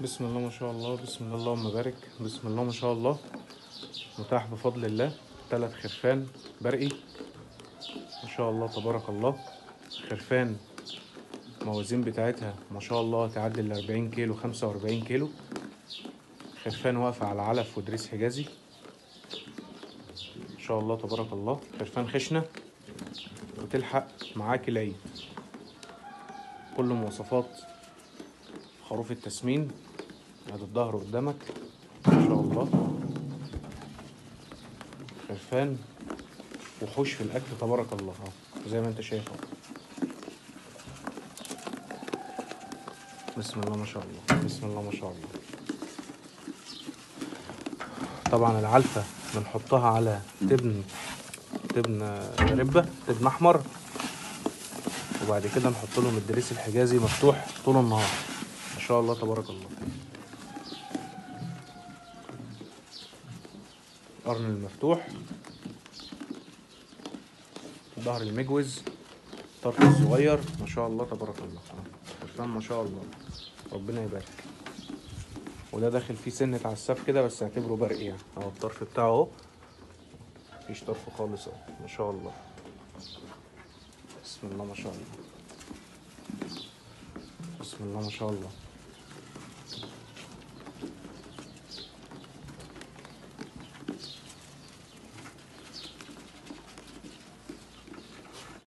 بسم الله ما شاء الله بسم الله اللهم بارك بسم الله ما شاء الله. متاح بفضل الله. ثلاث خرفان برقي. ما شاء الله تبارك الله. خرفان موازين بتاعتها ما شاء الله تعدي ال 40 كيلو 45 كيلو. خرفان واقفة على علف ودريس حجازي. ما شاء الله تبارك الله. خرفان خشنة. وتلحق معاك العيد كل مواصفات خروف التسمين ادي الظهر قدامك ما شاء الله. خرفان وحوش في الأكل تبارك الله. أهو زي ما أنت شايف أهو. بسم الله ما شاء الله بسم الله ما شاء الله. طبعا العلفة بنحطها على تبن تبن ربة تبن أحمر. وبعد كده نحط لهم الدريس الحجازي مفتوح طول النهار. شاء الله تبارك الله. القرن المفتوح. ظهر المجوز. طرف الصغير. ما شاء الله تبارك الله. خرفان ما شاء الله. ربنا يبارك. وده داخل فيه سنة عساف كده بس اعتبره برق يعني. اهو الطرف بتاعه اهو. مفيش طرف خالص اهو. ما شاء الله. بسم الله ما شاء الله. بسم الله ما شاء الله.